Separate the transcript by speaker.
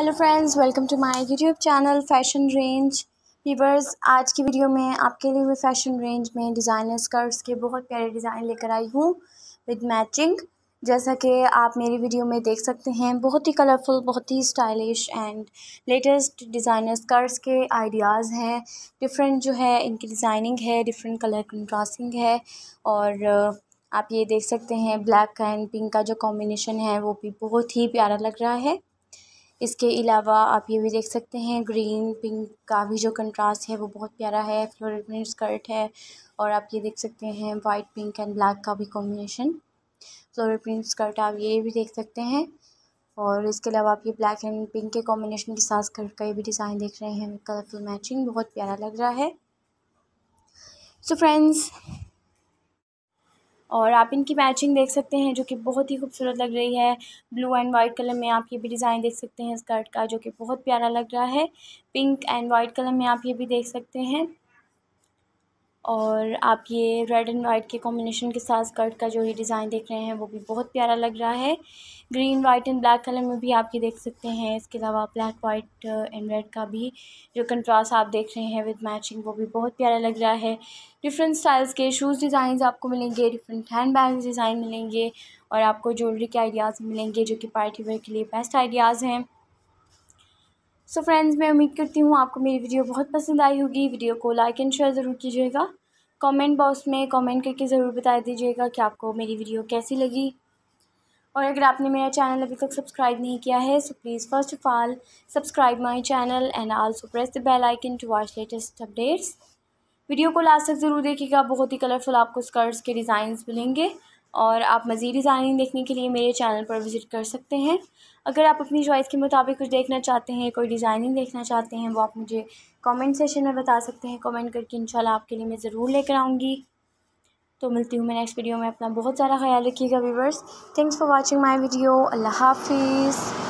Speaker 1: Hello friends welcome to my YouTube channel fashion range weavers आज की video में आपके लिए मैं फ़ैशन रेंज में डिज़ाइनर स्कर्ट्स के बहुत प्यारे डिज़ाइन लेकर आई हूँ विद मैचिंग जैसा कि आप मेरी वीडियो में देख सकते हैं, बहुत ही कलरफुल बहुत ही stylish and latest designer skirts के आइडियाज़ हैं. डिफरेंट जो है, इनकी डिज़ाइनिंग है डिफरेंट कलर कंट्रास्टिंग है और, आप ये देख सकते हैं ब्लैक एंड पिंक का जो कॉम्बिनेशन है, वो भी बहुत ही प्यारा लग रहा है। इसके अलावा आप ये भी देख सकते हैं ग्रीन, पिंक का भी जो कंट्रास्ट है वो बहुत प्यारा है फ्लोरल प्रिंट स्कर्ट है और आप ये देख सकते हैं वाइट पिंक एंड ब्लैक का भी कॉम्बिनेशन फ्लोरल प्रिंट स्कर्ट आप ये भी देख सकते हैं और इसके अलावा आप ये ब्लैक एंड पिंक के कॉम्बिनेशन के साथ स्कर्ट का ये भी डिज़ाइन देख रहे हैं। कलरफुल मैचिंग बहुत प्यारा लग रहा है। सो so फ्रेंड्स और आप इनकी मैचिंग देख सकते हैं, जो कि बहुत ही खूबसूरत लग रही है। ब्लू एंड वाइट कलर में आप ये भी डिज़ाइन देख सकते हैं स्कर्ट का, जो कि बहुत प्यारा लग रहा है। पिंक एंड वाइट कलर में आप ये भी देख सकते हैं। और आप ये रेड एंड वाइट के कॉम्बिनेशन के साथ स्कर्ट का जो ये डिज़ाइन देख रहे हैं, वो भी बहुत प्यारा लग रहा है। Green white and black colour में भी आप ये देख सकते हैं। इसके अलावा ब्लैक वाइट एंड रेड का भी जो कंट्रास्ट आप देख रहे हैं विद मैचिंग वो भी बहुत प्यारा लग रहा है। डिफरेंट स्टाइल्स के शूज़ डिज़ाइन आपको मिलेंगे डिफरेंट हैंड बैग डिज़ाइन मिलेंगे और आपको ज्वेलरी के आइडियाज़ मिलेंगे जो कि पार्टी वेयर के लिए बेस्ट आइडियाज़ हैं। सो so फ्रेंड्स मैं उम्मीद करती हूँ आपको मेरी वीडियो बहुत पसंद आई होगी। वीडियो को लाइक एंड शेयर ज़रूर कीजिएगा। कमेंट बॉक्स में कमेंट करके ज़रूर बता दीजिएगा कि आपको मेरी वीडियो कैसी लगी। और अगर आपने मेरा चैनल अभी तक सब्सक्राइब नहीं किया है so please first of all subscribe my channel and also press the bell icon to watch latest updates video को लास्ट तक ज़रूर देखिएगा, बहुत ही कलरफुल आपको स्कर्ट्स के डिज़ाइंस मिलेंगे। और आप मज़ीद डिज़ाइनिंग देखने के लिए मेरे चैनल पर विज़िट कर सकते हैं। अगर आप अपनी चॉइस के मुताबिक कुछ देखना चाहते हैं, कोई डिज़ाइनिंग देखना चाहते हैं, वो आप मुझे कमेंट सेशन में बता सकते हैं। कमेंट करके इंशाल्लाह आपके लिए मैं ज़रूर लेकर आऊँगी। तो मिलती हूँ मैं नेक्स्ट वीडियो में। अपना बहुत सारा ख्याल रखिएगा viewers. Thanks for watching my video अल्लाह हाफिज़।